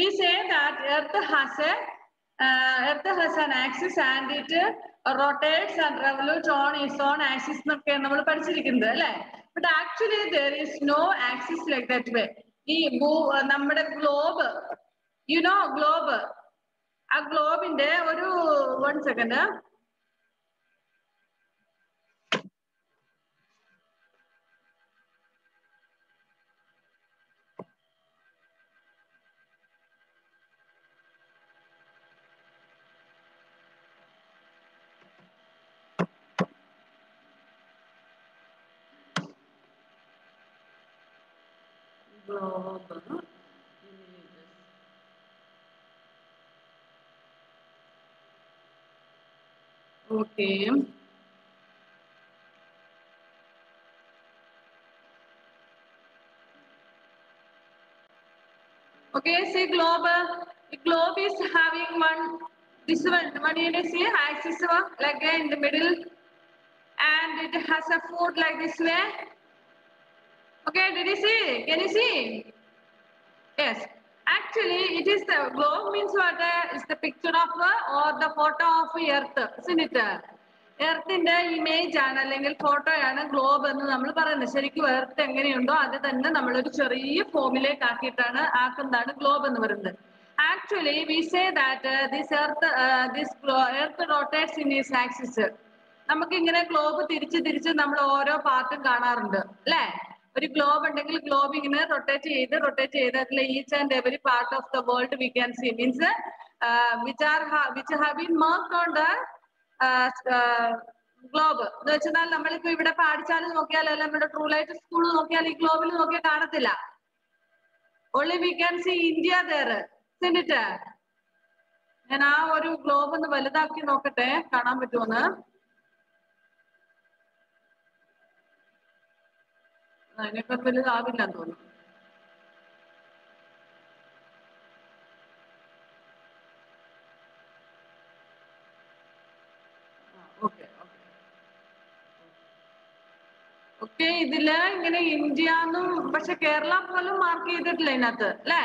we say that earth has a uh, earth has an axis and it uh, rotates and revolutes on its own axis എന്നൊക്കെ നമ്മൾ പഠിച്ചിരിക്കുന്നത് അല്ലെ? But actually there is no axis like that way ഈ ഭൂ നമ്മുടെ globe you know globe ആ ഗ്ലോബിന്റെ ഒരു one second Okay. Okay, see globe. The globe is having one, this one, one you see axis like in the middle, and it has a foot like this way. Okay, did you see? Can you see? Yes. Actually, it is the globe means what? Uh, is the picture of uh, or the photo of earth, isn't it? എർത്തിന്റെ image ആണ് അല്ലെങ്കിൽ ഫോട്ടോയാണ് globe എന്ന് നമ്മൾ പറയുന്നത് ശരിക്കും earth എങ്ങനെയുണ്ടോ അത് തന്നെ നമ്മളൊരു ചെറിയ ഫോമിലേക്ക് ആക്കിയിട്ടാണ് ആക്കുന്നതാണ് ഗ്ലോബ് എന്ന് പറയുന്നത് actually we say that this earth this earth rotates in is axis നമുക്ക് ഇങ്ങനെ ഗ്ലോബ് തിരിച്ച് തിരിച്ച് നമ്മൾ ഓരോ പാർട്ടും കാണാറുണ്ട് അല്ലേ ഒരു ഗ്ലോബ് ഉണ്ടെങ്കിൽ ഗ്ലോബ് ഇങ്ങനെ റൊട്ടേറ്റ് ചെയ്ത് റൊട്ടേറ്റ് ചെയ്ത് അതിലെ each and every part of the world we can see means which are which have been mark on the globe എന്ന് വെച്ചാൽ നമ്മളിപ്പോ ഇവിടെ പാടിച്ചാൽ നോക്കിയാൽ അല്ലെങ്കിൽ നമ്മുടെ ട്രൂ ലൈറ്റ് സ്കൂൾ നോക്കിയാൽ ഈ ഗ്ലോബിൽ നോക്കിയാൽ കാണത്തില്ല. Only we can see India ഞാൻ ആ ഒരു ഗ്ലോബ് ഒന്ന് വലുതാക്കി നോക്കട്ടെ കാണാൻ പറ്റുമോന്ന് അതിനേക്കാൾ വലുതാവില്ല എന്ന് തോന്നുന്നു. ഓക്കെ ഇതിൽ ഇങ്ങനെ ഇന്ത്യ എന്നും പക്ഷെ കേരള പോലും മാർക്ക് ചെയ്തിട്ടില്ല ഇതിനകത്ത് അല്ലേ?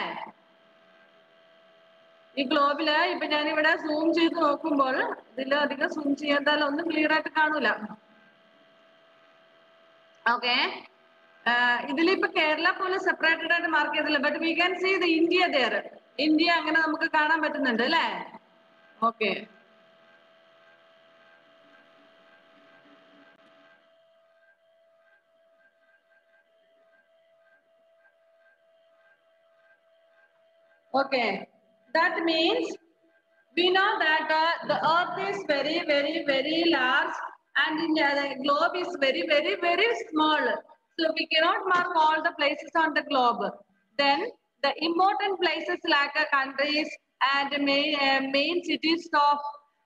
ഈ ഗ്ലോബിൽ ഇപ്പൊ ഞാൻ ഇവിടെ സൂം ചെയ്ത് നോക്കുമ്പോൾ ഇതിൽ അധികം സൂം ചെയ്യാത്താൽ ഒന്നും ക്ലിയർ ആയിട്ട് കാണൂല. ഓക്കെ. ഇതിലിപ്പോ കേരള പോലും സെപ്പറേറ്റഡ് ആയിട്ട് മാർക്ക് ചെയ്തില്ല but we can see the India there India അങ്ങനെ നമുക്ക് കാണാൻ പറ്റുന്നുണ്ട് അല്ലേ okay Okay, that means we know that uh, the earth is very, very, very large and in, uh, the globe is very, very, very small. So we cannot mark all the places on the globe. Then the important places like countries and main, uh, main cities of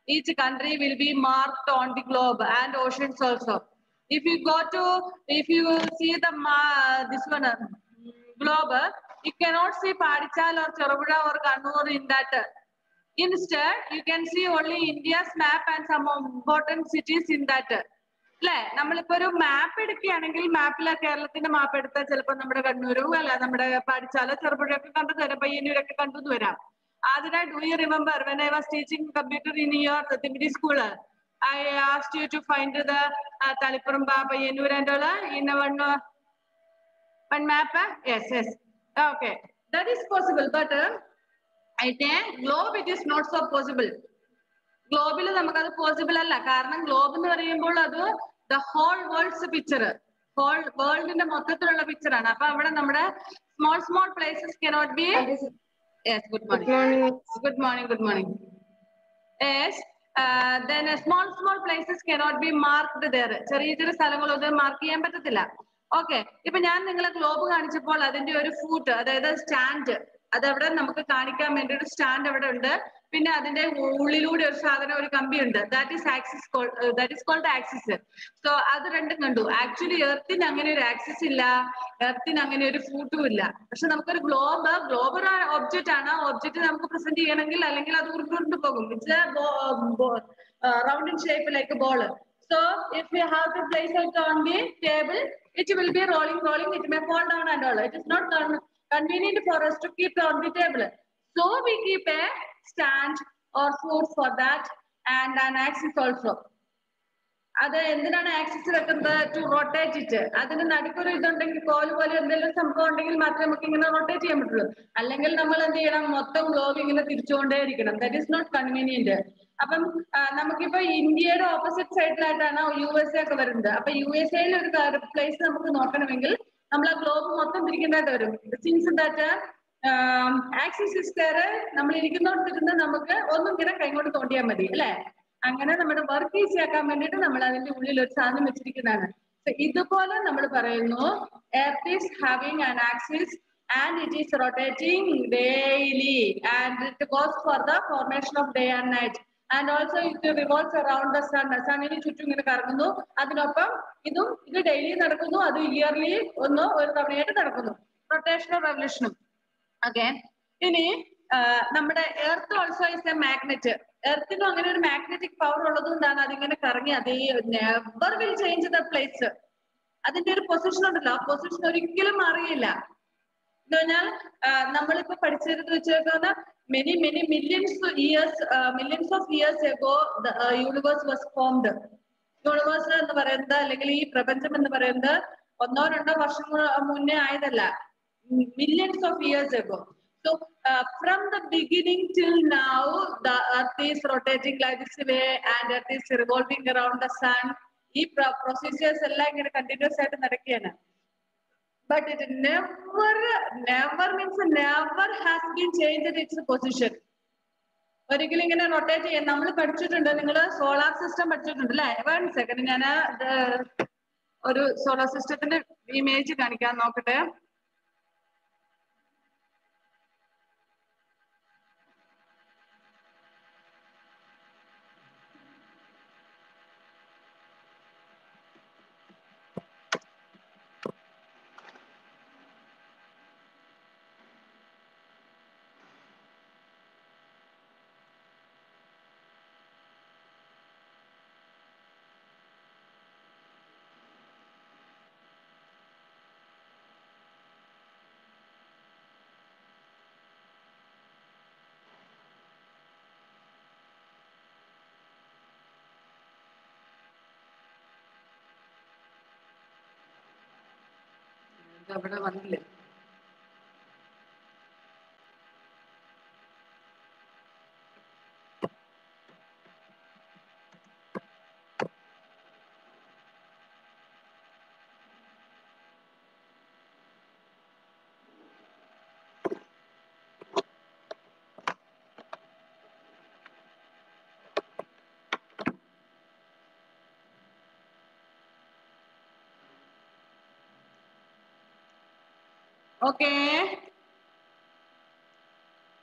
each country will be marked on the globe and oceans also. If you go to, if you see the, this one, uh, globe, you cannot see Padichal or Charabura or Kannur in that. Instead, you can see only India's map and some important cities in that. അല്ലെ നമ്മളിപ്പോ ഒരു മാപ്പ് എടുക്കുകയാണെങ്കിൽ മാപ്പിൽ കേരളത്തിന്റെ മാപ്പ് എടുത്താൽ ചിലപ്പോ നമ്മുടെ കണ്ണൂരും അല്ല നമ്മുടെ പാടിച്ചാലോ ചെറുപുഴയൊക്കെ കണ്ടു തരാം പയ്യന്നൂരൊക്കെ കണ്ടു വരാം Athira do you remember when I was teaching computer in your Thimiri school I asked you to find the Taliparamba Payyanur and all in one one map yes yes okay that is possible but i think globe it is not so possible. ഗ്ലോബിൽ നമുക്കത് possible അല്ല. കാരണം globe എന്ന് പറയുമ്പോൾ അത് the whole world's picture whole വേൾഡിന്റെ മൊത്തത്തിലുള്ള picture ആണ്. അപ്പൊ അവിടെ നമ്മുടെ small small places cannot be yes good morning good morning good morning then small small places cannot be marked there ചെറിയ ചെറിയ സ്ഥലങ്ങളൊന്നും മാർക്ക് ചെയ്യാൻ പറ്റത്തില്ല. ഓക്കെ ഇപ്പൊ ഞാൻ നിങ്ങളെ ഗ്ലോബ് കാണിച്ചപ്പോൾ അതിന്റെ ഒരു ഫൂട്ട് അതായത് സ്റ്റാൻഡ് അതവിടെ നമുക്ക് കാണിക്കാൻ വേണ്ടി ഒരു സ്റ്റാൻഡ് അവിടെ ഉണ്ട്. പിന്നെ അതിന്റെ ഉള്ളിലൂടെ ഒരു സാധനം ഒരു കമ്പി ഉണ്ട്. That is axis that is called axis so അത് രണ്ടും കണ്ടു. ആക്ച്വലി എർത്തിന് അങ്ങനെ ഒരു ആക്സിസ് ഇല്ല. എർത്തിന് അങ്ങനെ ഒരു ഫൂട്ടും ഇല്ല. പക്ഷെ നമുക്കൊരു ഗ്ലോബ് ഗ്ലോബ് ഒരു ഒബ്ജക്റ്റ് ആണ്. ഒബ്ജക്റ്റ് നമുക്ക് പ്രസന്റ് ചെയ്യണമെങ്കിൽ അല്ലെങ്കിൽ അത് ഉരുണ്ടുരുണ്ട് പോകും. It's round in shape like ball so if you have to place it on the table it will be rolling, rolling. It may fall down and all. It is not convenient for us to keep on the table. So we keep a stand or food for that and an axis also അത് എന്തിനാണ് axis വെക്കുന്നത്? To rotate it അതിന് നടുക്കൊരു ഇതുണ്ടെങ്കിൽ കോൽ പോലെ എന്തെങ്കിലും സംഭവം ഉണ്ടെങ്കിൽ മാത്രമേ നമുക്ക് ഇങ്ങനെ റൊട്ടേറ്റ് ചെയ്യാൻ പറ്റുള്ളൂ. അല്ലെങ്കിൽ നമ്മൾ എന്ത് ചെയ്യണം? മൊത്തം ഗ്ലോബ് ഇങ്ങനെ തിരിച്ചുകൊണ്ടേ ഇരിക്കണം ദാറ്റ് ഇസ് നോട്ട് കൺവീനിയന്റ് അപ്പം നമുക്കിപ്പോ ഇന്ത്യയുടെ ഓപ്പോസിറ്റ് സൈഡിലായിട്ടാണ് യു എസ് എ ഒക്കെ വരുന്നത്. അപ്പൊ യു എസ് എയിൽ ഒരു പ്ലേസ് നമുക്ക് നോക്കണമെങ്കിൽ നമ്മൾ ആ ഗ്ലോബ് മൊത്തം തിരിക്കേണ്ടതായിട്ട് വരും. സിൻസ് ദാറ്റ് ആക്സിസ് സിസ്റ്റർ നമ്മൾ ഇരിക്കുന്നോടത്തിരുന്ന് നമുക്ക് ഒന്നും ഇങ്ങനെ കൈകൊണ്ട് തോണ്ടിയാൽ മതി അല്ലെ? അങ്ങനെ നമ്മുടെ വർക്ക് ഈസി ആക്കാൻ വേണ്ടിയിട്ട് നമ്മൾ അതിന്റെ ഉള്ളിൽ ഒരു സാധനം വെച്ചിരിക്കുന്നതാണ്. ഇതുപോലെ നമ്മൾ പറയുന്നു earth is having an axis and it is rotating daily and it goes for the formation of day and night and also it revolves around the sun സണ്ണിന് ചുറ്റും ഇങ്ങനെ കറങ്ങുന്നു. അതിനൊപ്പം ഇതും ഇത് ഡെയിലി നടക്കുന്നു. അത് ഇയർലി ഒന്നോ ഒരു തവണയായിട്ട് നടക്കുന്നു. റൊട്ടേഷനും റെവല്യൂഷനും ഓക്കെ ഇനി നമ്മുടെ earth also is a magnet എർത്തിനും അങ്ങനെ ഒരു മാഗ്നറ്റിക് പവർ ഉള്ളത് കൊണ്ടാണ് അതിങ്ങനെ കറങ്ങി അതേ never will change the place അതിന്റെ ഒരു പൊസിഷൻ ഉണ്ടല്ലോ. ആ പൊസിഷൻ ഒരിക്കലും മാറിയില്ല. എന്ന് പറഞ്ഞാൽ നമ്മളിപ്പോ പഠിച്ചെടുത്ത് വെച്ചേക്കുന്ന many many millions years millions of years ago universe was formed universe എന്ന് പറയുന്നത് അല്ലെങ്കിൽ ഈ പ്രപഞ്ചം എന്ന് പറയുന്നത് ഒന്നോ രണ്ടോ വർഷം മുന്നേ ആയതല്ല. Millions of years ago. So uh, from the beginning till now, the earth is rotating like this way and earth is revolving around the sun. ഈ പ്രൊസീജിയേഴ്സ് എല്ലാം ഇങ്ങനെ കണ്ടിന്യൂസ് ആയിട്ട് നടക്കുകയാണ് but it never never means never has been change its position ഒരിക്കലും ഇങ്ങനെ rotate ചെയ്യാൻ നമ്മൾ പഠിച്ചിട്ടുണ്ട് നിങ്ങൾ സോളാർ സിസ്റ്റം പഠിച്ചിട്ടുണ്ട് അല്ലേ വൺ സെക്കൻഡ് ഞാൻ ഒരു സോളാർ സിസ്റ്റത്തിന്റെ ഇമേജ് കാണിക്കാൻ നോക്കട്ടെ അവിടെ വന്നില്ലേ. Okay.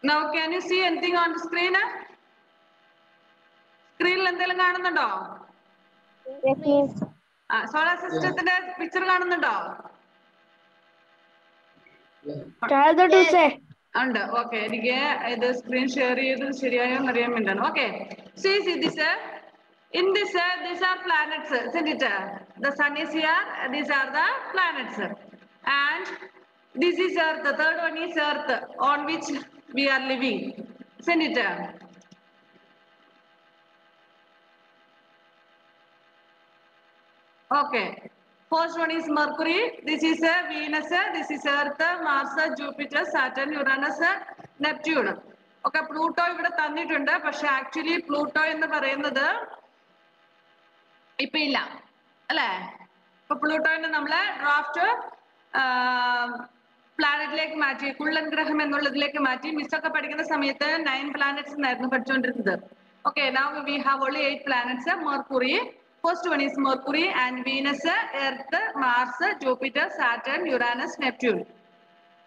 Now can you see anything on the screen? സ്ക്രീനിൽ എന്തെങ്കിലും കാണുന്നുണ്ടോ? സോളാർ സിസ്റ്റത്തിന്റെ പിക്ചർ കാണുന്നുണ്ടോ? Rather to say. ഉണ്ട്. ഓക്കെ എനിക്ക് ഇത് സ്ക്രീൻ ഷെയർ ചെയ്ത് ശരിയായോ എന്ന് അറിയാൻ വേണ്ടിയാണ്. Okay see see this in this these are planets isn't it? The sun is here these are the planets. And this is earth the third one is earth on which we are living it Okay. First one is Mercury. This is a Venus. This is Earth, Mars, Jupiter, Saturn, Uranus, Neptune. ഒക്കെ Pluto ഇവിടെ തന്നിട്ടുണ്ട് പക്ഷെ actually Pluto എന്ന് പറയുന്നത് ഇപ്പൊ ഇല്ല അല്ലേ ഇപ്പൊ പ്ലൂട്ടോനെ നമ്മൾ ഡ്രാഫ്റ്റ് പ്ലാനറ്റിലേക്ക് മാറ്റി കുള്ളൻ ഗ്രഹം എന്നുള്ളതിലേക്ക് മാറ്റി മിസ് ഒക്കെ പഠിക്കുന്ന സമയത്ത് നയൻ പ്ലാനറ്റ്സ് എന്നായിരുന്നു പഠിച്ചുകൊണ്ടിരുന്നത്. Okay now we have only eight planets Mercury first one is Mercury and Venus Earth Mars Jupiter Saturn Uranus Neptune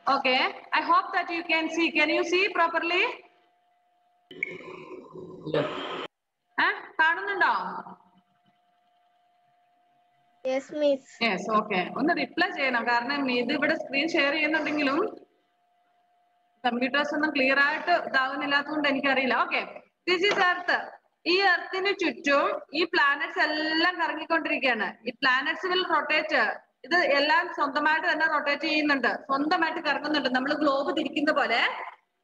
okay I hope that you can see can you see properly കാണുന്നുണ്ടോ? Yes okay ഒന്ന് reply ചെയ്യണം. കാരണം ഇത് ഇവിടെ screen share ചെയ്യുന്നുണ്ടെങ്കിലും computers ഒന്നും clear ആയിട്ട് ഇതാവുന്നില്ലാത്തതുകൊണ്ട് എനിക്കറിയില്ല. ഓക്കെ ദിസ് ഈസ് എർത്ത് ഈ എർത്തിന് ചുറ്റും ഈ പ്ലാനറ്റ്സ് എല്ലാം കറങ്ങിക്കൊണ്ടിരിക്കുകയാണ്. ഈ പ്ലാനറ്റ്സ് വിൽ റൊട്ടേറ്റ് ഇത് എല്ലാം സ്വന്തമായിട്ട് തന്നെ റൊട്ടേറ്റ് ചെയ്യുന്നുണ്ട്. സ്വന്തമായിട്ട് കറങ്ങുന്നുണ്ട്. നമ്മൾ ഗ്ലോബ് തിരിക്കുന്ന പോലെ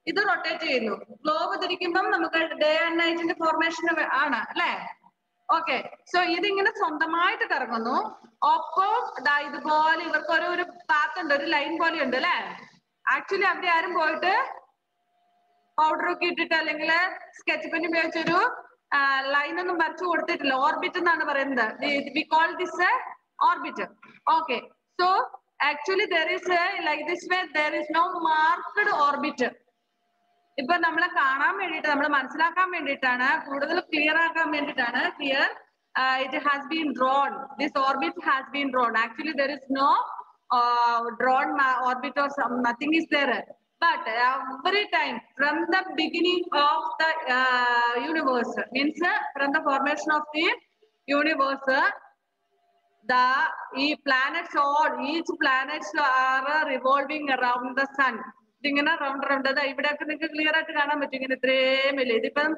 ഇത് റൊട്ടേറ്റ് ചെയ്യുന്നു. ഗ്ലോബ് തിരിക്കുമ്പം നമുക്ക് ഡേ ആൻഡ് നൈറ്റിന്റെ ഫോർമേഷൻ ആണ് അല്ലെ? ഓക്കെ സോ ഇതിങ്ങനെ സ്വന്തമായിട്ട് കറങ്ങുന്നു. ഒപ്പം ദാ ഇതുപോലെ ഇവർക്ക് ഒരു ഒരു പാത്ത് ഉണ്ട് ഒരു ലൈൻ പോലെ ഉണ്ട് അല്ലെ? ആക്ച്വലി അവിടെ ആരും പോയിട്ട് പൗഡർ ഒക്കെ ഇട്ടിട്ട് അല്ലെങ്കിൽ സ്കെച്ച് പെൻ ഉപയോഗിച്ചൊരു ലൈൻ ഒന്നും വരച്ചു കൊടുത്തിട്ടില്ല. ഓർബിറ്റ് എന്നാണ് പറയുന്നത്. We call this orbit okay so actually there is like this way there is no marked orbit ഇപ്പൊ നമ്മളെ കാണാൻ വേണ്ടിയിട്ട് നമ്മൾ മനസ്സിലാക്കാൻ വേണ്ടിയിട്ടാണ് കൂടുതൽ ക്ലിയർ ആക്കാൻ വേണ്ടിയിട്ടാണ് clear it has been drawn this orbit has been drawn actually there is no drawn orbit or nothing is there but every time from the beginning of the uh, universe means uh, from the formation of the universe the ഈ planets all each planets are revolving around the sun ഇതിങ്ങനെ round round അതാ ഇവിടെയൊക്കെ നിങ്ങൾക്ക് clear ആയിട്ട് കാണാൻ പറ്റും ഇങ്ങനെ ഇത്രയും വലിയ. ഇതിപ്പം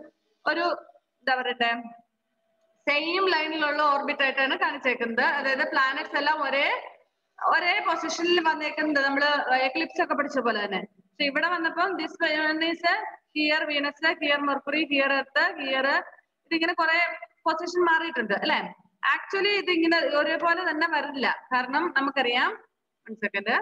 ഒരു എന്താ പറയട്ടെ? സെയിം ലൈനിലുള്ള ഓർബിറ്റ് ആയിട്ടാണ് കാണിച്ചേക്കുന്നത്. അതായത് പ്ലാനറ്റ്സ് എല്ലാം ഒരേ ഒരേ പൊസിഷനിൽ വന്നേക്കുന്നത്. നമ്മൾ എക്ലിപ്സ് ഒക്കെ പഠിച്ച പോലെ തന്നെ. സോ ഇവിടെ വന്നപ്പം this is here Venus here Mercury here Earth here ഇതിങ്ങനെ കുറെ പൊസിഷൻ മാറിയിട്ടുണ്ട് അല്ലെ? ആക്ച്വലി ഇതിങ്ങനെ ഒരേപോലെ തന്നെ വരില്ല. കാരണം നമുക്കറിയാം one second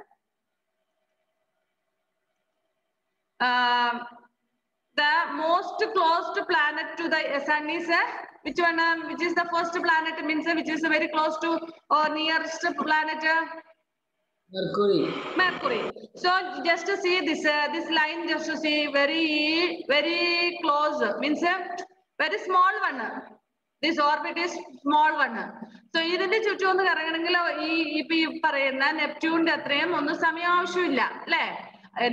the most closest planet to the sun is uh, which one um, which is the first planet means uh, which is very close to or nearest planet uh, Mercury. mercury so just to see this uh, this line just to see very very close means uh, very small one this orbit is small one so ഇതിന്റെ ചുറ്റും ഒന്ന് കറങ്ങണമെങ്കിൽ ഈ ഇപ്പൊ ഈ പറയുന്ന നെപ്റ്റ്യൂണിന്റെ അത്രയും ഒന്നും സമയം ആവശ്യമില്ല അല്ലെ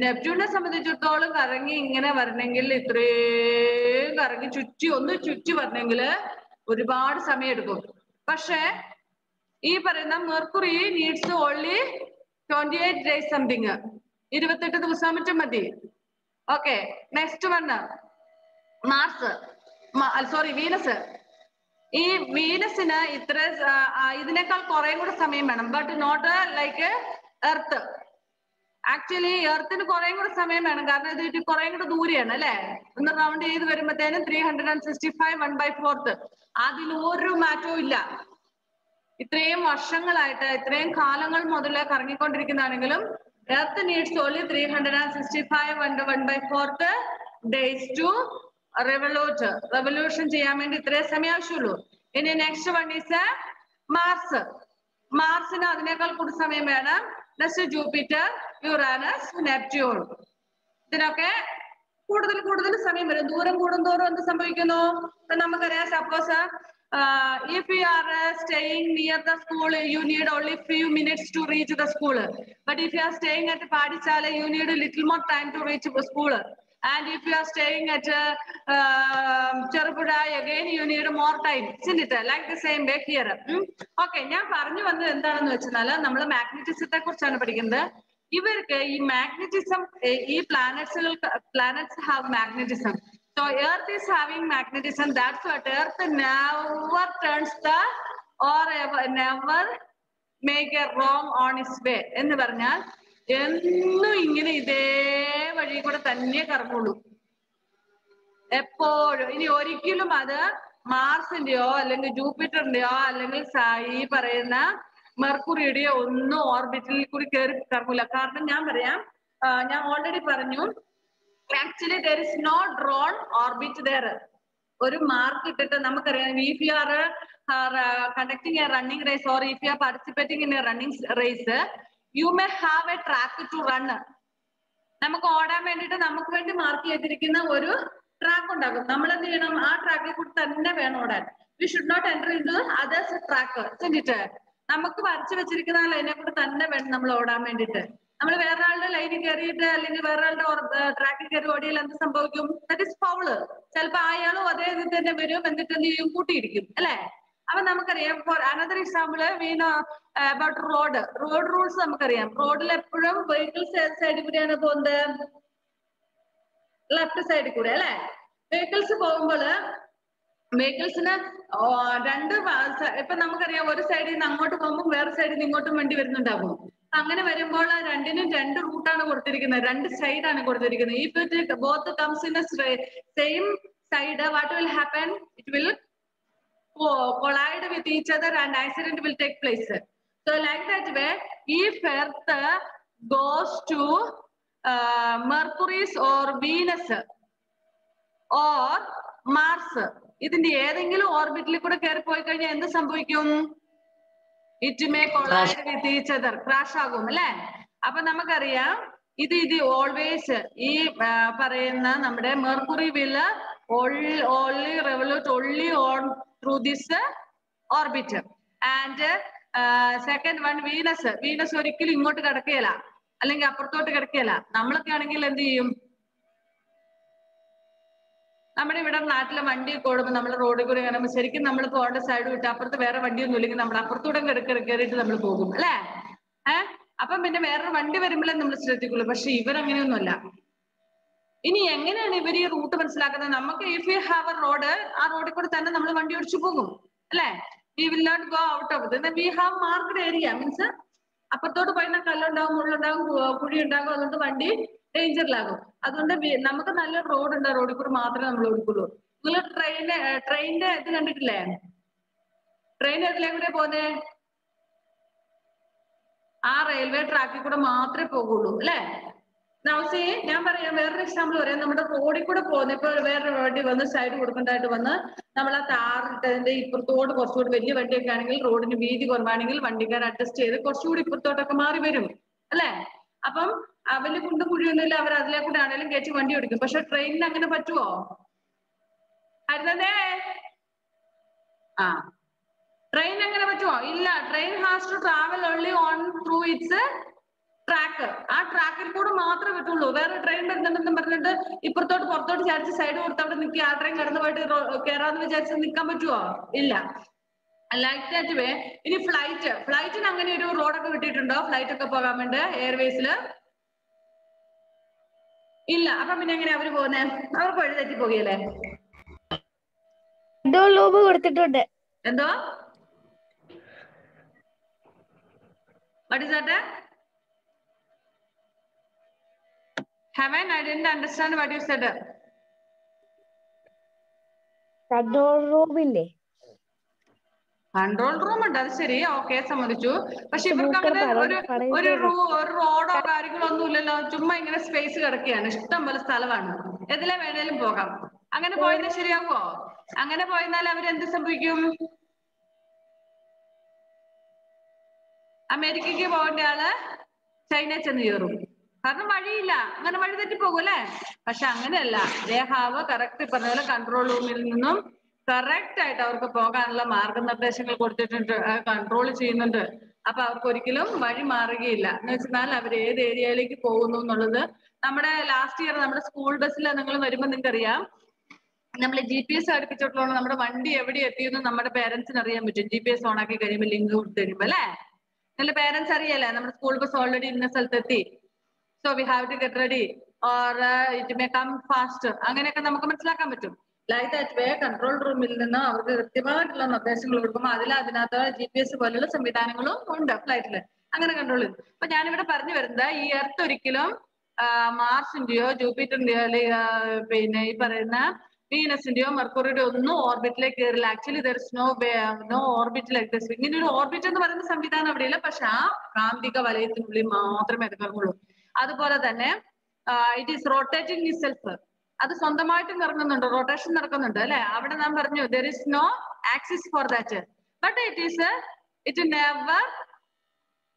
നെപ്റ്റ്യൂണിനെ സംബന്ധിച്ചിടത്തോളം കറങ്ങി ഇങ്ങനെ വരണമെങ്കിൽ ഇത്രയും കറങ്ങി ചുറ്റി ഒന്ന് ചുറ്റി വരണമെങ്കിൽ ഒരുപാട് സമയം എടുക്കും പക്ഷേ ഈ പറയുന്ന Mercury needs only twenty eight days something ഇരുപത്തെട്ട് ദിവസം മറ്റും മതി. Okay next one Mars. Sorry Venus. ഈ വീനസിന് ഇത്ര ഇതിനേക്കാൾ കുറേ കൂടെ സമയം വേണം. But not like earth actually എർത്തിന് കുറേം കൂടെ സമയം വേണം. കാരണം ഇത് കുറേം കൂടെ ദൂരെയാണ് അല്ലെ? ഒന്ന് റൗണ്ട് ചെയ്ത് വരുമ്പോഴത്തേനും three hundred and sixty five one by fourth അതിൽ ഒരു മാറ്റവും ഇല്ല. ഇത്രയും വർഷങ്ങളായിട്ട് ഇത്രയും കാലങ്ങൾ മുതൽ കറങ്ങിക്കൊണ്ടിരിക്കുന്നതാണെങ്കിലും earth needs only three hundred and sixty five one by fourth days to revolute revolution ചെയ്യാൻ വേണ്ടി ഇത്രയും സമയം ആവശ്യമുള്ളൂ. ഇനി നെക്സ്റ്റ് വൺ ഈസ് മാർസ് മാർസിന് അതിനേക്കാൾ കൂടുതൽ സമയം വേണം. നെക്സ്റ്റ് ജൂപ്പിറ്റർ യുറാനസ് നെപ്റ്റ്യൂൺ ഇതിനൊക്കെ കൂടുതൽ കൂടുതൽ സമയം വരും. ദൂരം കൂടുന്തോറും എന്ത് സംഭവിക്കുന്നു? ഇപ്പൊ നമുക്കറിയാം suppose if you are staying near the school you need only few minutes to reach the school but if you are staying at need you need little more time to reach school and if you are staying at uh, um, Cherupura, again you need more time, isn't it? Like the same way here. ഉം. Okay, ഞാൻ പറഞ്ഞു വന്നത് എന്താണെന്ന് വെച്ചാൽ നമ്മൾ മാഗ്നറ്റിസത്തെ കുറിച്ചാണ് പഠിക്കുന്നത് ഇവർക്ക് ഈ മാഗ്നറ്റിസം ഈ പ്ലാനറ്റ്സുകൾക്ക് planets have magnetism so earth is having magnetism that's what earth never turns the or never make a wrong on is way എന്ന് പറഞ്ഞാൽ എന്നും ഇങ്ങനെ ഇതേ വഴി കൂടെ തന്നെ കറങ്ങുള്ളൂ. എപ്പോഴും. ഇനി ഒരിക്കലും അത് മാർസിന്റെയോ അല്ലെങ്കിൽ ജൂപ്പിറ്ററിന്റെയോ അല്ലെങ്കിൽ സായി പറയുന്ന മെർക്കുറിയുടെയോ ഒന്നും ഓർബിറ്റിൽ കൂടി കയറി കറങ്ങൂല. കാരണം ഞാൻ പറയാം ഞാൻ ഓൾറെഡി പറഞ്ഞു actually there is no drawn orbit there ഒരു മാർക്ക് ഇട്ടിട്ട് നമുക്കറിയാം if you are conducting a running race or if you are participating in a running race you may have a track to run നമുക്ക് ഓടാൻ വേണ്ടിയിട്ട് നമുക്ക് വേണ്ടി mark ചെയ്തിരിക്കുന്ന ഒരു ട്രാക്ക് ഉണ്ടാകും. നമ്മൾ എന്ത് ചെയ്യണം? ആ ട്രാക്കിൽ കൂടി തന്നെ വേണം ഓടാൻ. We should not enter into others track ചെന്നിട്ട് നമുക്ക് വരച്ചു വെച്ചിരിക്കുന്ന ആ ലൈനെ കൂടി തന്നെ വേണം നമ്മൾ ഓടാൻ വേണ്ടിയിട്ട്. നമ്മൾ വേറൊരാളുടെ ലൈനിൽ കയറിയിട്ട് അല്ലെങ്കിൽ വേറൊരാളുടെ ട്രാക്കിൽ കയറി ഓടിയാൽ എന്ത് സംഭവിക്കും? ദറ്റ് ഇസ് ഫൗൾ ചിലപ്പോ അയാളും അതേ ഇതിൽ തന്നെ വരും എന്നിട്ട് എന്ത് ചെയ്യും? കൂട്ടിയിരിക്കും അല്ലെ? അപ്പൊ നമുക്കറിയാം for another example mean about road road rules നമുക്കറിയാം. റോഡിൽ എപ്പോഴും വെഹിക്കിൾസ് ഏത് സൈഡിൽ കൂടിയാണ് പോകുന്നത് ലെഫ്റ്റ് സൈഡിൽ കൂടെ അല്ലെ? വെഹിക്കിൾസ് പോകുമ്പോൾ വെഹിക്കിൾസിന് രണ്ട് ഇപ്പൊ നമുക്കറിയാം ഒരു സൈഡിൽ നിന്ന് അങ്ങോട്ട് പോകുമ്പോൾ വേറെ സൈഡിൽ നിന്ന് ഇങ്ങോട്ടും വണ്ടി വരുന്നുണ്ടാകും അങ്ങനെ വരുമ്പോൾ രണ്ടിനും രണ്ട് റൂട്ടാണ് കൊടുത്തിരിക്കുന്നത്. രണ്ട് സൈഡാണ് കൊടുത്തിരിക്കുന്നത്. If it both comes in same side what will happen it will collide with each other and accident will take place. So like that way, if Earth goes to uh, Mercury's or Venus or Mars, ഇതിന്റെ ഏതെങ്കിലും ഓർബിറ്റിൽ കൂടെ കയറി പോയി കഴിഞ്ഞാൽ എന്ത് സംഭവിക്കും it may collide with each other crash ആകും അല്ലെ അപ്പൊ നമുക്കറിയാം ഇത് ഇത് ഓൾവേസ് ഈ പറയുന്ന നമ്മുടെ Mercury will only revolute through on uh, orbit. And uh, second one Venus Venus ഒരിക്കലും ഇങ്ങോട്ട് കിടക്കുകയില്ല. അല്ലെങ്കിൽ അപ്പുറത്തോട്ട് കിടക്കുകയില്ല. നമ്മളൊക്കെ ആണെങ്കിൽ എന്ത് ചെയ്യും? നമ്മുടെ ഇവിടെ നാട്ടിലെ വണ്ടി ഓടുമ്പോൾ നമ്മൾ റോഡിൽ കൂടെ കാണുമ്പോൾ ശരിക്കും നമ്മൾ പോകേണ്ട സൈഡ് വിട്ട് അപ്പുറത്ത് വേറെ വണ്ടിയൊന്നും ഇല്ലെങ്കിൽ നമ്മൾ അപ്പുറത്തൂടെ കയറിയിട്ട് നമ്മൾ പോകും. അല്ലേ? ഏഹ് അപ്പം പിന്നെ വേറൊരു വണ്ടി വരുമ്പോഴേ നമ്മൾ ശ്രദ്ധിക്കുള്ളൂ. പക്ഷെ ഇവരങ്ങനെയൊന്നുമല്ല. ഇനി എങ്ങനെയാണ് ഇവർ ഈ റൂട്ട് മനസ്സിലാക്കുന്നത്? നമുക്ക് if you have a road ആ റോഡിൽ കൂടെ തന്നെ നമ്മൾ വണ്ടി ഓടിച്ചു പോകും അല്ലെ? We will not go out of ഇത് we have marked area means അപ്പുറത്തോട്ട് പോയിരുന്ന കല്ലുണ്ടാകും മുള്ളുണ്ടാകും കുഴി ഉണ്ടാകും അതുകൊണ്ട് വണ്ടി ഡേഞ്ചറിലാകും അതുകൊണ്ട് നമുക്ക് നല്ല റോഡ് ഉണ്ട് റോഡിൽ കൂടെ മാത്രമേ നമ്മൾ ഓടിക്കുള്ളൂ. നിങ്ങൾ ട്രെയിന് ട്രെയിനിന്റെ ഇത് കണ്ടിട്ടില്ലേ? ട്രെയിൻ എതിലേ കൂടെ പോന്നേ? ആ റെയിൽവേ ട്രാക്കിൽ കൂടെ മാത്രമേ പോകുള്ളൂ അല്ലേ? നൗസി ഞാൻ പറയാം വേറൊരു എക്സാമ്പിൾ പറയാം. നമ്മുടെ റോഡിൽ കൂടെ പോകുന്ന ഇപ്പൊ വേറൊരു വണ്ടി വന്ന് സൈഡ് കൊടുക്കേണ്ടതായിട്ട് വന്ന് നമ്മൾ ആ താറിട്ടതിന്റെ ഇപ്പുറത്തോട്ട് കുറച്ചുകൂടി വലിയ വണ്ടിയൊക്കെ ആണെങ്കിൽ റോഡിന് വീതി കുറവാണെങ്കിൽ വണ്ടിക്കാർ അഡ്ജസ്റ്റ് ചെയ്ത് കുറച്ചുകൂടി ഇപ്പുറത്തോട്ടൊക്കെ മാറി വരും. അല്ലെ? അപ്പം അവൽ കുണ്ടും കുഴിയൊന്നുമില്ല അവർ അതിലെ കൂടെ ആണെങ്കിലും കയറ്റി വണ്ടി ഓടിക്കും. പക്ഷെ ട്രെയിനിന് അങ്ങനെ പറ്റുമോ ഹരിതേ ആ. ട്രെയിൻ അങ്ങനെ പറ്റുമോ ഇല്ല. Train has to travel only on through its track ആ ട്രാക്കിൽ കൂടെ മാത്രമേ പറ്റുള്ളൂ. വേറെ ട്രെയിൻ വരുന്നുണ്ടെന്നും പറഞ്ഞിട്ട് ഇപ്പുറത്തോട്ട് പുറത്തോട്ട് ചാരിച്ച് സൈഡ് കൊടുത്ത് അവിടെ നിൽക്കുക ആ ട്രെയിൻ കടന്നു പോയിട്ട് കയറാന്ന് വിചാരിച്ച് നിൽക്കാൻ പറ്റുമോ ഇല്ല. ലൈക്ക് ദാറ്റ് വേ ഇനി ഫ്ലൈറ്റ് ഫ്ലൈറ്റിന് അങ്ങനെ ഒരു റോഡൊക്കെ കിട്ടിയിട്ടുണ്ടോ? ഫ്ലൈറ്റ് ഒക്കെ പോകാൻ വേണ്ടി എയർവേസിൽ ഇല്ല. അപ്പൊ പിന്നെ എങ്ങനെയാ അവർ പോകുന്നേ? അവർക്ക് വഴി തെറ്റി പോകല്ലേ എന്തോ ലൂബ് കൊടുത്തിട്ടുണ്ട്. എന്തോ? What is that? Heaven, I didn't understand what you said. Control റൂമില്ലേ control room ഉണ്ട്. അത് ശരി. ഓക്കെ സമ്മതിച്ചു. പക്ഷെ ഇവർക്ക് അങ്ങനെ ഒരു ഒരു റോഡോ കാര്യങ്ങളോ ഒന്നും ഇല്ലല്ലോ. ചുമ്മാ ഇങ്ങനെ സ്പേസ് കിടക്കുകയാണ്. ഇഷ്ടം പോലെ സ്ഥലമാണ്. എതിലെ വേണേലും പോകാം. അങ്ങനെ പോയത് ശരിയാകുമോ അങ്ങനെ പോയെന്നാൽ അവരെന്ത് സംഭവിക്കും? അമേരിക്കക്ക് പോകേണ്ട ആൾ ചൈന ചെന്ന് കയറും. കാരണം വഴിയില്ല. അങ്ങനെ വഴി തെറ്റിപ്പോകും അല്ലെ? പക്ഷെ അങ്ങനെയല്ല. ദേ ഹാവ് കറക്റ്റ് പറഞ്ഞ കൺട്രോൾ റൂമിൽ നിന്നും കറക്റ്റ് ആയിട്ട് അവർക്ക് പോകാനുള്ള മാർഗനിർദ്ദേശങ്ങൾ കൊടുത്തിട്ടുണ്ട് കൺട്രോൾ ചെയ്യുന്നുണ്ട്. അപ്പൊ അവർക്ക് ഒരിക്കലും വഴി മാറുകയില്ല. എന്ന് വെച്ചാൽ അവർ ഏത് ഏരിയയിലേക്ക് പോകുന്നു എന്നുള്ളത് നമ്മുടെ ലാസ്റ്റ് ഇയർ നമ്മുടെ സ്കൂൾ ബസ്സിൽ നിങ്ങൾ വരുമ്പോൾ നിങ്ങൾക്ക് അറിയാം നമ്മൾ ജി പി എസ് അടുപ്പിച്ചിട്ടുള്ള നമ്മുടെ വണ്ടി എവിടെ എത്തിയെന്ന് നമ്മുടെ പേരൻസിന് അറിയാൻ പറ്റും. ജി പി എസ് ഓൺ ആക്കി കഴിയുമ്പോൾ ലിങ്ക് കൊടുത്തു കഴിയുമ്പോ അല്ലെ? നല്ല പേരൻസ് അറിയാലേ? നമ്മുടെ സ്കൂൾ ബസ് ഓൾറെഡി ഇന്ന സ്ഥലത്ത് എത്തി. So we have to get ready or it may come fast അങ്ങനെയൊക്കെ നമുക്ക് മനസ്സിലാക്കാൻ പറ്റും. ലൈക്ക് ദാറ്റ് വേ കൺട്രോൾ റൂമിൽ നിന്ന് അവർക്ക് കൃത്യമായിട്ടുള്ള നിർദ്ദേശങ്ങൾ കൊടുക്കുമ്പോൾ അതിൽ അതിനകത്ത് ജി പി എസ് പോലുള്ള സംവിധാനങ്ങളും ഉണ്ട് ഫ്ലൈറ്റിൽ അങ്ങനെ കൺട്രോൾ ചെയ്തു. അപ്പൊ ഞാനിവിടെ പറഞ്ഞു വരുന്നത് ഈ എർത്ത് ഒരിക്കലും മാർസിന്റെയോ ജൂപ്പിറ്ററിന്റെയോ പിന്നെ ഈ പറയുന്ന വീനസിന്റെയോ മെർക്കുറിയുടെ ഒന്നും ഓർബിറ്റിലേക്ക് കയറില്ല. Actually there is no no ഓർബിറ്റിലേക്ക് ഇങ്ങനെ ഒരു ഓർബിറ്റ് എന്ന് പറയുന്ന സംവിധാനം അവിടെയില്ല പക്ഷെ ആ കാന്തിക വലയത്തിനുള്ളിൽ മാത്രമേ അത് കറങ്ങുള്ളൂ അതുപോലെ തന്നെ ഇറ്റ് ഈസ് റൊട്ടേറ്റിംഗ് ഇസെൽഫ് അത് സ്വന്തമായിട്ട് കറങ്ങുന്നുണ്ട് റൊട്ടേഷൻ നടക്കുന്നുണ്ട് അല്ലെ? അവിടെ നാം പറഞ്ഞു there is no axis for that but it is it never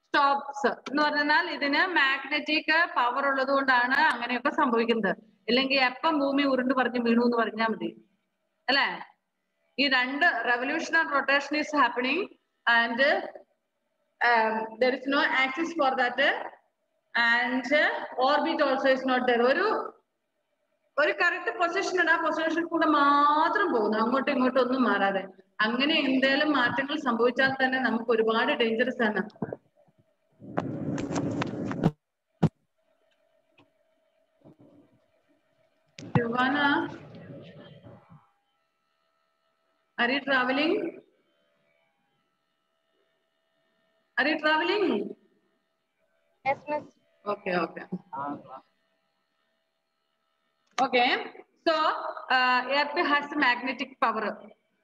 stops എന്ന് പറഞ്ഞാൽ ഇതിന് മാഗ്നറ്റിക് പവർ ഉള്ളത് കൊണ്ടാണ് അങ്ങനെയൊക്കെ സംഭവിക്കുന്നത്. ഇല്ലെങ്കിൽ എപ്പം ഭൂമി ഉരുണ്ട് പറഞ്ഞു വീണു എന്ന് പറഞ്ഞാൽ മതി. അല്ലേ? ഈ രണ്ട് revolution and rotation is happening and there is no axis for that and orbit also is not there ഒരു ഒരു കറക്റ്റ് പൊസിഷൻ ഉണ്ട് ആ പൊസിഷനിൽ കൂടെ മാത്രം പോകുന്നു അങ്ങോട്ടും ഇങ്ങോട്ടും ഒന്നും മാറാതെ അങ്ങനെ എന്തെങ്കിലും മാറ്റങ്ങൾ സംഭവിച്ചാൽ തന്നെ നമുക്ക് ഒരുപാട് ഡേഞ്ചറസ് ആണ് Giovanna, are you traveling? Are you traveling? Yes, miss. Okay, okay. Okay. So, uh, Earth has magnetic power.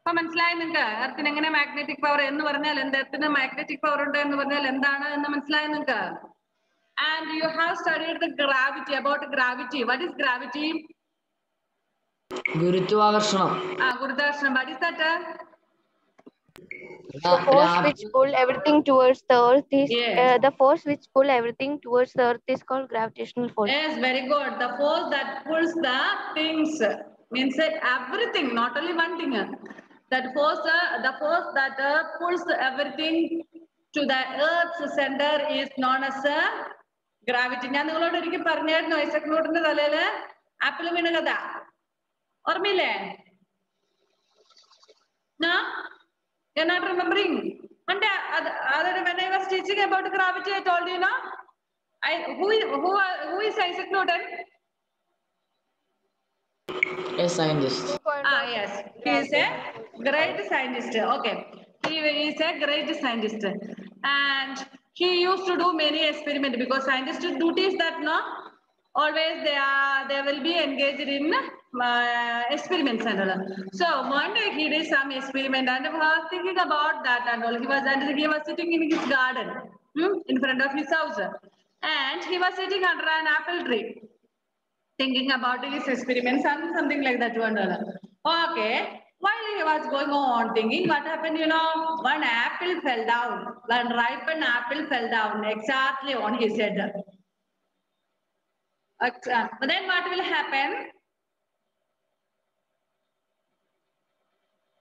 അപ്പൊ മനസ്സിലായി നിങ്ങൾക്ക്? എർത്തിന് എങ്ങനെ മാഗ്നറ്റിക് പവർ എന്ന് പറഞ്ഞാൽ എന്ത്? എർത്തിന് മാഗ്നറ്റിക് പവർ ഉണ്ട് എന്ന് പറഞ്ഞാൽ എന്താണ് എന്ന് മനസ്സിലായി നിങ്ങൾക്ക്? And you have studied the gravity about gravity what is gravity ഗുരുത്വാകർഷണം. ആ ഗുരുത്വാകർഷണം. What is that The force which pull everything towards the earth is Yes. uh, the force which pull everything towards the earth is called gravitational force. Yes, very good. The force that pulls the things means that everything, not only one thing. That force, uh, the force that uh, pulls everything to the Earth's center is known as uh, gravity. ഞാൻ നിങ്ങളോട് ഒരിക്കൽ പറഞ്ഞായിരുന്നു Isaac ന്യൂട്ടന്റെ തലയില് apple വീണ കഥ ഓർമ്മയില്ലേ No? You're not remembering. And uh, when I was teaching about gravity, I told you, now. I, who, who, uh, who is Isaac Newton? A scientist. Ah, yes. He is a great scientist. Okay. He is a great scientist. And he used to do many experiments because scientists' duties that, no? Always they are, they will be engaged in uh, experiments and all. So one day he did some experiment and he was thinking about that and all. He was and he was sitting in his garden hmm, in front of his house, and he was sitting under an apple tree thinking about his experiments and something like that one. Okay. While he was going on thinking, what happened, you know, one apple fell down, one ripened apple fell down exactly on his head. But then what will happen?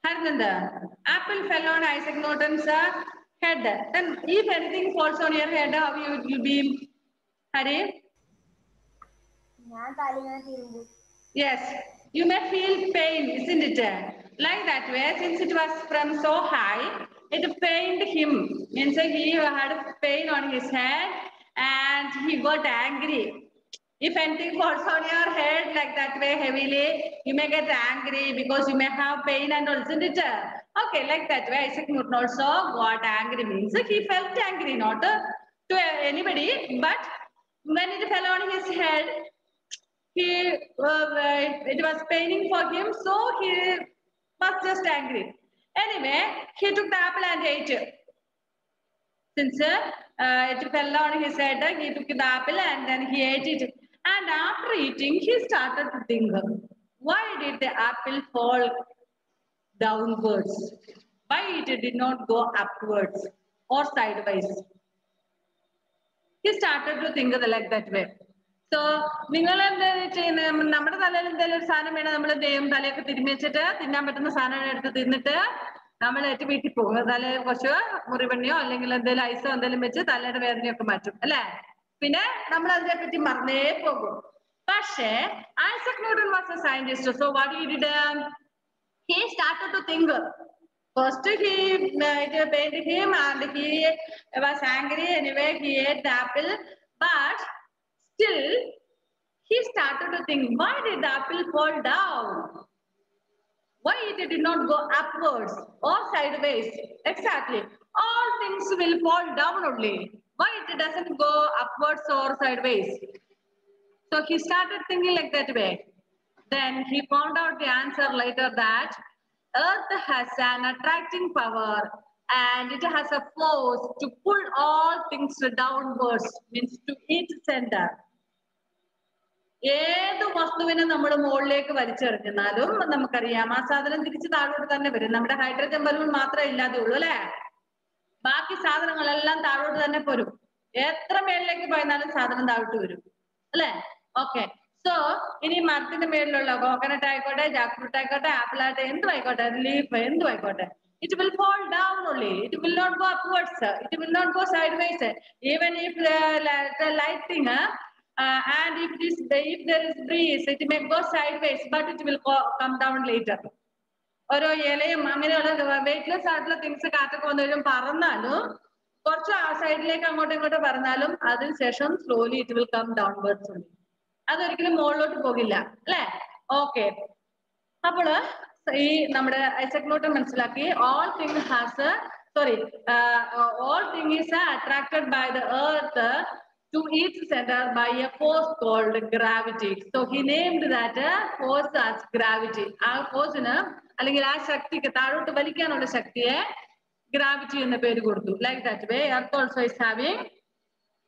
Harvinder, apple fell on Isaac Newton's head. Then if anything falls on your head, how you will be? Hari? Yes, you may feel pain, isn't it? Like that way, since it was from so high, it pained him. Means he had a pain on his head and he got angry. If anything falls on your head like that way heavily, you may get angry because you may have pain and all, isn't it? Okay, like that way, Isaac Newton also got angry. Means he felt angry, not uh, to anybody, but when it fell on his head, he uh, it was paining for him, so he was just angry. Anyway, he took the apple and ate it. Since uh, it fell on his head, he took the apple and then he ate it. And after eating, he started to think, why did the apple fall downwards? Why it did not go upwards or sideways? He started to think like that way. So നിങ്ങൾ എന്താ ചെയ്യുന്നത് നമ്മുടെ തലയിൽ എന്തെങ്കിലും ഒരു സാധനം വേണം നമ്മൾ ദൈവം തലയൊക്കെ തിരുമ്മി വെച്ചിട്ട് തിന്നാൻ പറ്റുന്ന സാധനം എടുത്ത് തിന്നിട്ട് നമ്മൾ ഏറ്റവും വീട്ടിൽ പോകും തലയെ കുറച്ച് മുറിവെണ്ണിയോ അല്ലെങ്കിൽ എന്തെങ്കിലും ഐസോ എന്തെങ്കിലും വെച്ച് തലയുടെ വേദനയൊക്കെ മാറ്റും അല്ലേ പിന്നെ നമ്മൾ അതിനെ പറ്റി മറന്നേ പോകും പക്ഷേ Isaac Newton was a scientist so what you did he started to think. First, he uh, it pained him and he was angry. Anyway, he ate the apple. But still, he started to think, why did the apple fall down? Why it did not go upwards or sideways? Exactly. All things will fall down only. Why it doesn't go upwards or sideways? So he started thinking like that way. Then he found out the answer later that Earth has an attracting power and it has a force to pull all things downwards, means to its center. ഏത് വസ്തുവിനെ നമ്മൾ മുകളിലേക്ക് വലിച്ചെറിഞ്ഞാലും നമുക്കറിയാം ആ സാധനം തിരിച്ച് താഴോട്ട് തന്നെ വരും നമ്മുടെ ഹൈഡ്രജൻ ബലൂൺ മാത്രമേ ഇല്ലാതെ ഉള്ളൂ അല്ലെ ബാക്കി സാധനങ്ങളെല്ലാം താഴോട്ട് തന്നെ പോരും എത്ര മേളിലേക്ക് പോയിരുന്നാലും സാധനം താഴോട്ട് വരും അല്ലെ ഓക്കെ സോ ഇനി മരത്തിന്റെ മേളിലുള്ള കോക്കനട്ട് ആയിക്കോട്ടെ ജാക്ക്ഫ്രൂട്ട് ആയിക്കോട്ടെ ആപ്പിൾ ആയിട്ട് എന്തും ആയിക്കോട്ടെ ലീഫ് എന്തും ആയിക്കോട്ടെ it will fall down only it will not go upwards it will not go sideways even if the, the lighting uh, uh, and if this if there is breeze it may go sideways but it will go, come down later ഓരോ ഇലയും അങ്ങനെയുള്ള weightless ആയിട്ടുള്ള things കാറ്റൊക്കെ വന്നു കഴിയുമ്പോൾ പറന്നാലും കുറച്ച് ആ സൈഡിലേക്ക് അങ്ങോട്ടും ഇങ്ങോട്ടും പറന്നാലും അതിനുശേഷം slowly it will come downwards ഉണ്ട് അതൊരിക്കലും മുകളിലോട്ട് പോകില്ല അല്ലേ ഓക്കെ അപ്പോൾ ഈ നമ്മുടെ ഐസക് ന്യൂട്ടൺ മനസ്സിലാക്കി all thing has sorry all thing is attracted by the earth to its center by a force called gravity. So he named that force as gravity. ആ ഫോഴ്സിന് അല്ലെങ്കിൽ ആ ശക്തിക്ക് താഴോട്ട് വലിക്കാനുള്ള ശക്തിയെ ഗ്രാവിറ്റി എന്ന പേര് കൊടുത്തു. Like that way earth also is having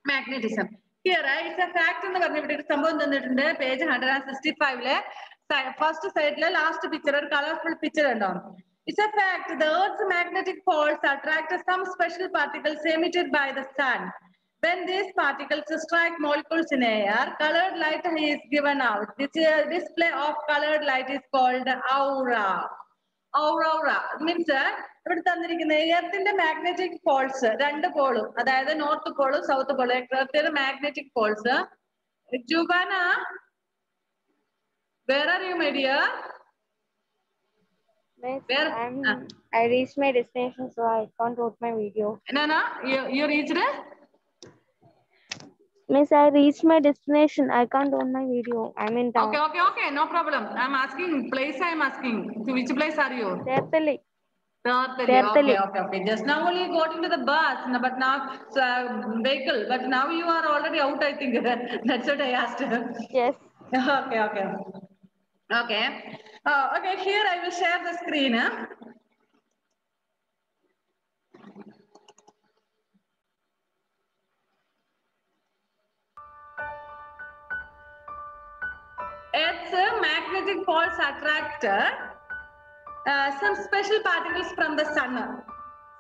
magnetism here it's a fact എന്ന് പറഞ്ഞ ഇവിടെ ഒരു സംഭവം തന്നിട്ടുണ്ട്. പേജ് ഹൺഡ്രഡ് ആൻഡ് സിക്സ്റ്റി ഫൈവിൽ ഫസ്റ്റ് സൈഡിലെ ലാസ്റ്റ് പിക്ചർ ഒരു കളർഫുൾ പിക്ചർ ഉണ്ടാവും it's a fact the earth magnetic poles attract some special particles emitted by the sun When these particles strike molecules in air, colored light is given out. This uh, display of colored light is called aura. Aurora means ഇവിടെ തന്നിരിക്കുന്ന എയർത്തിന്റെ magnetic poles രണ്ട് പോളും അതായത് north പോളും south പോളും എർത്തിന്റെ magnetic poles ജുബാന where are you my dear Miss, Where- I'm, ah. I reached my destination, so I can't watch my video. No, no, you, you reached it? Miss, I reached my destination. I can't on my video. I'm in town. Okay, okay, okay, no problem. I'm asking, place I'm asking. To which place are you? Sertali. Northali. Sertali. Okay, okay, okay. Just now only you got into the bus, but now a vehicle. But now you are already out, I think. That's what I asked. Yes. okay, okay. Okay. Uh, okay, here I will share the screen. Huh? Earth's magnetic poles uh, some special particles from the sun.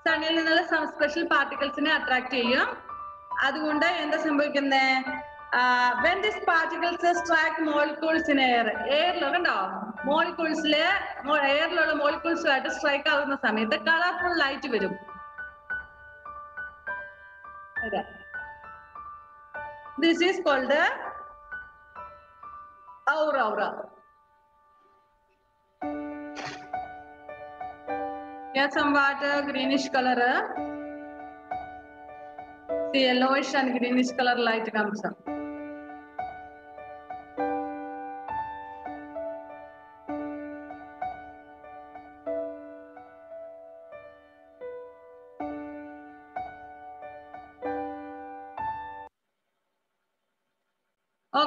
സണ്ണിൽ നിന്നുള്ള some special പാർട്ടിക്കിൾസിനെ attract ചെയ്യും. അതുകൊണ്ട് എന്താ സംഭവിക്കുന്നത് when this particles struck molecules in air എയറിൽ കണ്ടോ? മോളിക്യൂൾസിൽ എയറിലുള്ള മോളിക്യൂൾസുമായിട്ട് സ്ട്രൈക്ക് ആകുന്ന സമയത്ത് കളർഫുൾ ലൈറ്റ് വരും. ദിസ് ഈസ് കോൾഡ് और और। संवाद greenish colour yellowish and greenish colour light कम सा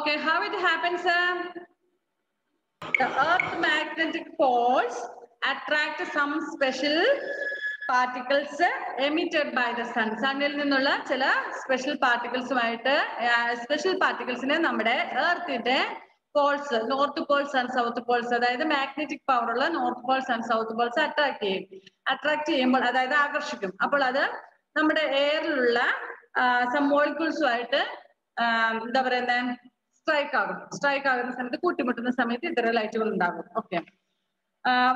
Okay, how it happens? Uh, the earth magnetic poles attract some special particles emitted by the sun. സണ്ണിൽ നിന്നുള്ള ചില സ്പെഷ്യൽ പാർട്ടിക്കിൾസുമായിട്ട് സ്പെഷ്യൽ പാർട്ടിക്കിൾസിനെ നമ്മുടെ എർത്തിന്റെ poles north poles and south poles അതായത് magnetic power ഉള്ള north poles and south poles attract ചെയ്യും attract ചെയ്യുമ്പോൾ അതായത് ആകർഷിക്കും അപ്പോൾ അത് നമ്മുടെ എയറിലുള്ള സം മോളിക്യൂൾസുമായിട്ട് എന്താ പറയുന്നത് സ്ട്രൈക്ക് ആകും സ്ട്രൈക്ക് ആകുന്ന സമയത്ത് കൂട്ടിമുട്ടുന്ന സമയത്ത് ഇത്തരം ലൈറ്റുകൾ ഉണ്ടാകും. Okay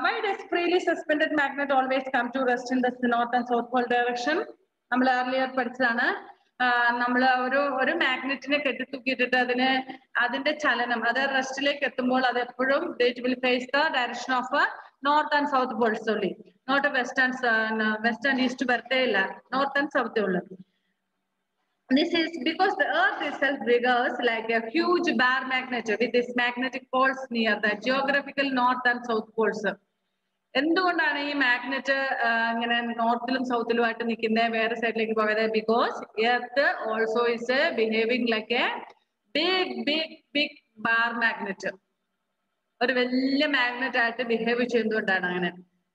why does freely suspended magnet always come to rest in the north and south pole direction നമ്മൾ ഏർലിയർ പഠിച്ചതാണ്. നമ്മൾ ഒരു ഒരു മാഗ്നറ്റിനെ കെട്ടിത്തൂക്കിയിട്ടിട്ട് അതിന് അതിന്റെ ചലനം അത് റെസ്റ്റിലേക്ക് എത്തുമ്പോൾ അത് എപ്പോഴും it will face the direction of north and south poles ഉള്ളി not west and west and east വരത്തേ ഇല്ല. നോർത്ത് ആൻഡ് സൗത്തേ ഉള്ളു. This is because the earth itself triggers like a huge bar magnet with this magnetic poles near the geographical north and south poles. എന്തുകൊണ്ടാണ് ഈ magnet ഇങ്ങനെ നോർത്തിലും സൗത്തിലുമായിട്ട് നിൽക്കുന്നത് വേറെ സൈഡിലേക്ക് പോയത് because earth also is behaving like a big big big bar magnet ഒരു വലിയ magnet ആയിട്ട് ബിഹേവ് ചെയ്യുന്നതുകൊണ്ടാണ് അങ്ങനെ.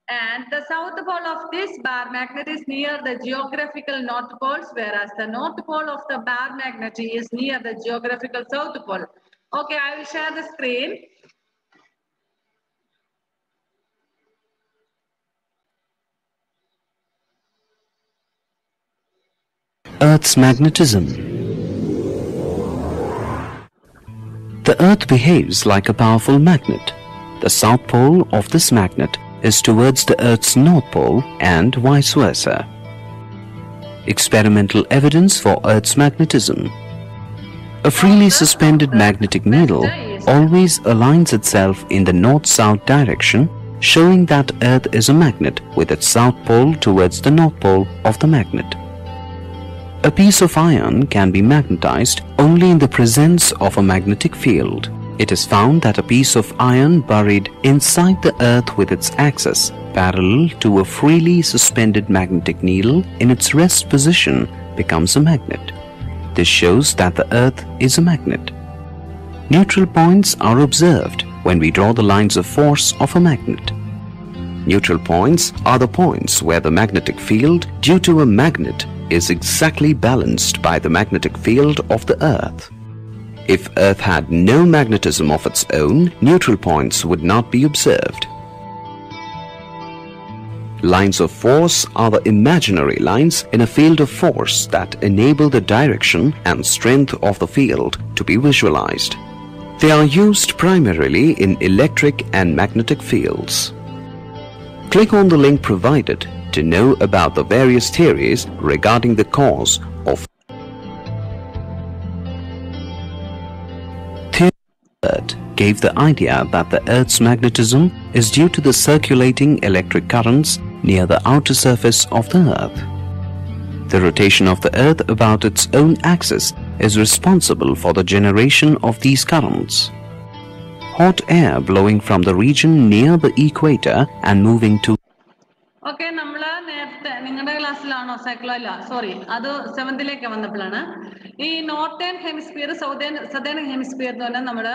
And the south pole of this bar magnet is near the geographical north poles, whereas the north pole of the bar magnet is near the geographical south pole. Okay, I will share the screen. Earth's magnetism. The Earth behaves like a powerful magnet. The south pole of this magnet is towards the Earth's north pole and vice versa. Experimental evidence for Earth's magnetism. A freely suspended magnetic needle always aligns itself in the north-south direction, showing that Earth is a magnet with its south pole towards the north pole of the magnet. A piece of iron can be magnetized only in the presence of a magnetic field. It is found that a piece of iron buried inside the earth with its axis parallel to a freely suspended magnetic needle in its rest position becomes a magnet. This shows that the Earth is a magnet. Neutral points are observed when we draw the lines of force of a magnet. Neutral points are the points where the magnetic field due to a magnet is exactly balanced by the magnetic field of the Earth. If Earth had no magnetism of its own, neutral points would not be observed. Lines of force are the imaginary lines in a field of force that enable the direction and strength of the field to be visualized. They are used primarily in electric and magnetic fields. Click on the link provided to know about the various theories regarding the cause gave the idea that the Earth's magnetism is due to the circulating electric currents near the outer surface of the Earth. The rotation of the Earth about its own axis is responsible for the generation of these currents. Hot air blowing from the region near the equator and moving to okay നമ്മള് നേരത്തെ നിങ്ങളുടെ ക്ലാസ്സിലാണോ cyclo അല്ല sorry അത് സെവന്തിലേക്ക് വന്നപ്പോഴാണ് ഈ northern hemisphere southern southern hemisphere എന്ന് പറഞ്ഞാൽ നമ്മുടെ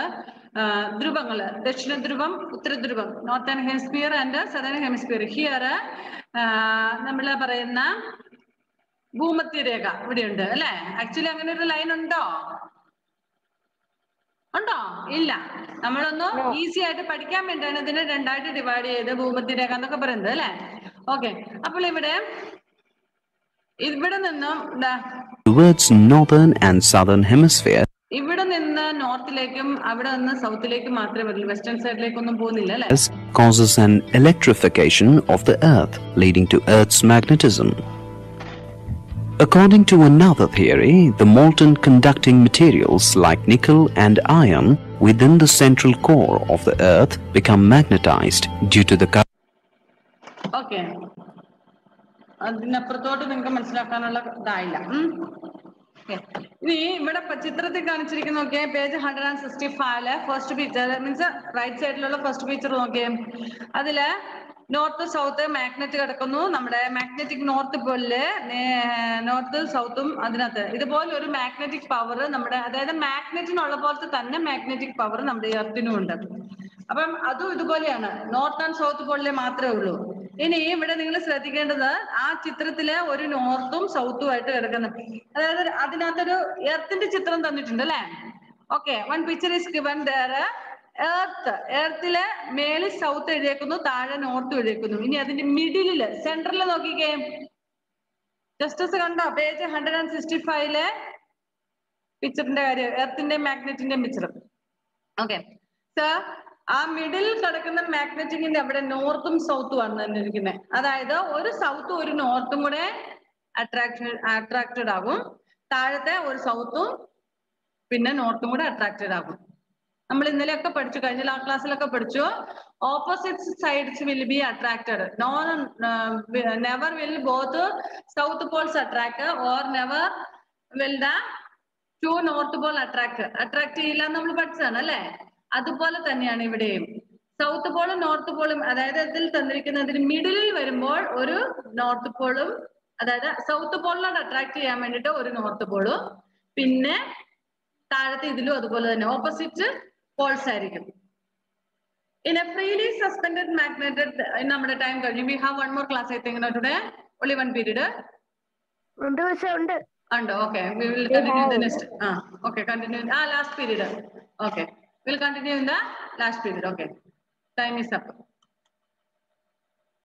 ആ, ധ്രുവങ്ങൾ ദക്ഷിണ ധ്രുവം ഉത്തര ധ്രുവം northern hemisphere and southern hemisphere here നമ്മൾ പറയുന്ന ഭൂമധ്യരേഖ ഇവിടെയുണ്ട് അല്ലെ? ആക്ച്വലി അങ്ങനെ ഒരു ലൈൻ ഉണ്ടോ? ഉണ്ടോ? ഇല്ല. നമ്മളൊന്ന് ഈസി ആയിട്ട് പഠിക്കാൻ വേണ്ടിയാണ് ഇതിനെ രണ്ടായിട്ട് ഡിവൈഡ് ചെയ്ത് ഭൂമധ്യരേഖ എന്നൊക്കെ പറയുന്നത് അല്ലെ? ഓക്കെ അപ്പോൾ ഇവിടെ ഇവിടെ നിന്നും ദാ towards northern and southern hemisphere. ഇവിടെ നിന്ന് നോർത്തിലേക്കും അവിടെ നിന്ന് സൗത്തിലേക്കും മാത്രമേ വരുള്ളൂ വെസ്റ്റേൺ സൈഡിലേക്കൊന്നും പോകുന്നില്ല അല്ലെ causes an electrification of the earth leading to earth's magnetism. According to another theory, the molten conducting materials like nickel and iron within the central core of the earth become magnetized due to the current okay അതിനപ്പുറത്തോട്ട് നിങ്ങൾക്ക് മനസ്സിലാക്കാനുള്ള ഇതായില്ല ഉം. Okay. ഇനി ഇവിടെ ചിത്രത്തിൽ കാണിച്ചിരിക്കുന്ന നോക്കിയേ page hundred and sixty ഫൈവിൽ first picture means right സൈഡിലുള്ള ഫസ്റ്റ് പിക്ചർ നോക്കിയേ. അതിൽ നോർത്ത് സൗത്ത് മാഗ്നറ്റ് കിടക്കുന്നു. നമ്മുടെ മാഗ്നറ്റിക് നോർത്ത് പോലിൽ നോർത്ത് സൗത്തും അതിനകത്ത്. ഇതുപോലെ ഒരു മാഗ്നറ്റിക് പവർ നമ്മുടെ അതായത് മാഗ്നറ്റിനുള്ള പോലത്തെ തന്നെ മാഗ്നറ്റിക് പവർ നമ്മുടെ എർത്തിനും ഉണ്ട് അപ്പം അതും ഇതുപോലെയാണ്. നോർത്ത് ആൻഡ് സൗത്ത് പോലെ മാത്രമേ ഉള്ളൂ. ഇനി ഇവിടെ നിങ്ങൾ ശ്രദ്ധിക്കേണ്ടത് ആ ചിത്രത്തിൽ ഒരു നോർത്തും സൗത്തും ആയിട്ട് കിടക്കുന്നു അതായത് അതിനകത്തൊരു എർത്തിന്റെ ചിത്രം തന്നിട്ടുണ്ട് അല്ലെ? Okay one picture is given there earth എർത്തിൽ മേളിൽ സൗത്ത് എഴുതിയേക്കുന്നു താഴെ നോർത്ത് എഴുതിയേക്കുന്നു. ഇനി അതിന്റെ മിഡിലിൽ സെന്ററിൽ നോക്കിക്കേ. ജസ്റ്റസ് കണ്ടോ? പേജ് ഹൺഡ്രഡ് ആൻഡ് സിക്സ്റ്റി ഫൈവിൽ പിക്ചറിന്റെ കാര്യം എർത്തിന്റെ മാഗ്നറ്റിന്റെ പിക്ചർ ഓക്കെ സർ ആ മിഡിൽ കിടക്കുന്ന മാഗ്നറ്റിക്കിന്റെ അവിടെ നോർത്തും സൗത്തും ആണ് തന്നിരിക്കുന്നത് അതായത് ഒരു സൗത്തും ഒരു നോർത്തും കൂടെ അട്രാക്ഷൻ അട്രാക്റ്റഡ് ആകും. താഴത്തെ ഒരു സൗത്തും പിന്നെ നോർത്തും കൂടെ അട്രാക്റ്റഡ് ആകും. നമ്മൾ ഇന്നലെയൊക്കെ പഠിച്ചു കഴിഞ്ഞ ആ ക്ലാസ്സിലൊക്കെ പഠിച്ചു. Opposite sides will be attracted none never will both south poles attract or never will the two north pole attract attract ചെയ്യില്ല നമ്മൾ പഠിച്ചതാണ് അല്ലെ? അതുപോലെ തന്നെയാണ് ഇവിടെയും സൗത്ത് പോളും നോർത്ത് പോളും അതായത് ഇതിൽ തന്നിരിക്കുന്നതിന് മിഡിലിൽ വരുമ്പോൾ ഒരു നോർത്ത് പോളും അതായത് സൗത്ത് പോളിനോട് അട്രാക്ട് ചെയ്യാൻ വേണ്ടിയിട്ട് ഒരു നോർത്ത് പോളും. പിന്നെ താഴത്തെ ഇതിലും അതുപോലെ തന്നെ ഓപ്പോസിറ്റ് പോൾസ് ആയിരിക്കും. എ ഫ്രീലി സസ്പെൻഡഡ് മാഗ്നറ്റഡ് നമ്മുടെ ടൈം കഴിഞ്ഞു. We have one more class I think today only one period ഉണ്ട് പക്ഷെ ഉണ്ട്. ഉണ്ടോ. ഓക്കെ ഓക്കെ കണ്ടിന്യൂ ആ last period okay will continue in the last period okay time is up